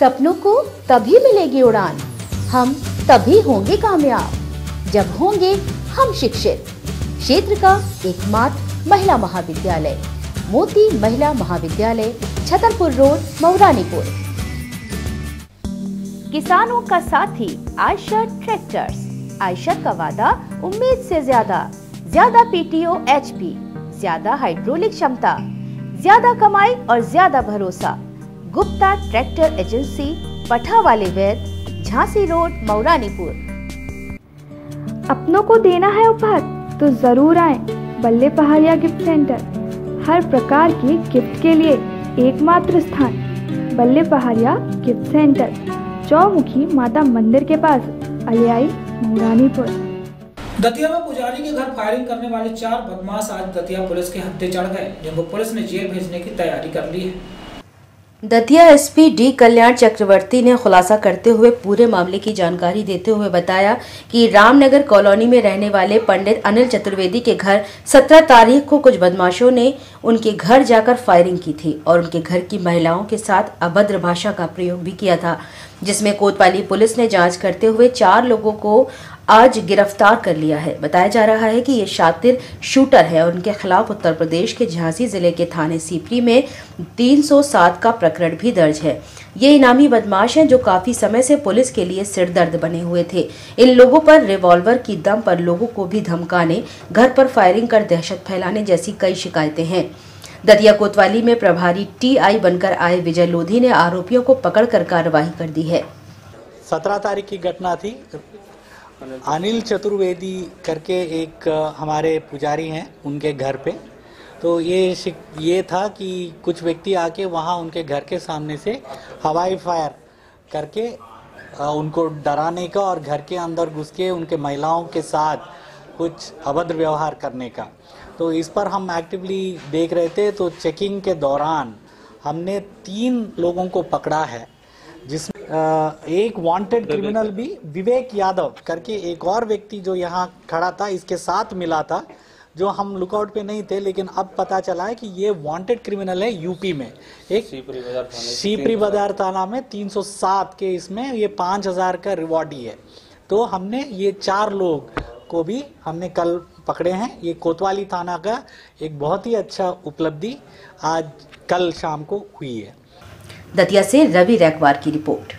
सपनों को तभी मिलेगी उड़ान। हम तभी होंगे कामयाब। जब होंगे हम शिक्षित। क्षेत्र का एकमात्र महिला महाविद्यालय। मोती महिला महाविद्यालय, छतरपुर रोड, मऊरानीपुर। किसानों का साथी आयशर ट्रैक्टर्स। आयशर का वादा उम्मीद से ज़्यादा। ज़्यादा पीटीओ, एचपी। ज़्यादा हाइड्रोलिक क्षमता। ज़्यादा कमाई और ज़्यादा भरोसा। गुप्ता ट्रैक्टर एजेंसी पठा वाले वैद झांसी रोड मऊरानीपुर अपनों को देना है उपहार तो ज़रूर आए। बल्ले पहाड़िया गिफ्ट सेंटर हर प्रकार के गिफ्ट के लिए एकमात्र स्थान बल्ले पहाड़िया गिफ्ट सेंटर चौमुखी माता मंदिर के पास अलियाई मऊरानीपुर दतिया में पुजारी के घर फायरिंग करने वाले चार बदमाश आज दतिया पुलिस के हत्थे चढ़ गए जिनको पुलिस ने जेल भेजने की तैयारी कर ली है। दतिया एसपी डी कल्याण चक्रवर्ती ने खुलासा करते हुए पूरे मामले की जानकारी देते हुए बताया कि रामनगर कॉलोनी में रहने वाले पंडित अनिल चतुर्वेदी के घर 17 तारीख को कुछ बदमाशों ने उनके घर जाकर फायरिंग की थी और उनके घर की महिलाओं के साथ अभद्र भाषा का प्रयोग भी किया था, जिसमें कोतवाली पुलिस ने जाँच करते हुए चार लोगों को आज गिरफ़्तार कर लिया है। बताया जा रहा है कि ये शातिर शूटर है और उनके खिलाफ उत्तर प्रदेश के झांसी ज़िले के थाने सीपरी में 307 का प्रकरण भी दर्ज है। ये इनामी बदमाश हैं जो काफ़ी समय से पुलिस के लिए सिरदर्द बने हुए थे। इन लोगों पर रिवॉल्वर की दम पर लोगों को भी धमकाने, घर पर फायरिंग कर दहशत फैलाने जैसी कई शिकायतें हैं। दतिया कोतवाली में प्रभारी टीआई बनकर आए विजय लोधी ने आरोपियों को पकड़कर कार्रवाई कर दी है। सत्रह तारीख की घटना थी। अनिल चतुर्वेदी करके एक हमारे पुजारी हैं उनके घर पे। तो ये ये था कि कुछ व्यक्ति आके वहाँ उनके घर के सामने से हवाई फायर करके उनको डराने का और घर के अंदर घुस के उनके महिलाओं के साथ कुछ अभद्र व्यवहार करने का। तो इस पर हम एक्टिवली देख रहे थे तो चेकिंग के दौरान हमने तीन लोगों को पकड़ा है, जिसमें एक वांटेड क्रिमिनल भी विवेक यादव करके एक और व्यक्ति जो यहाँ खड़ा था इसके साथ मिला था जो हम लुकआउट पे नहीं थे लेकिन अब पता चला है कि ये वांटेड क्रिमिनल है यूपी में। एक सीपरी बाज़ार थाना में 307 के इसमें ये 5000 का रिवॉर्ड ही है। तो हमने ये चार लोग को भी हमने कल पकड़े हैं। ये कोतवाली थाना का एक बहुत ही अच्छा उपलब्धि आज कल शाम को हुई है। दतिया से रवि रैकवार की रिपोर्ट।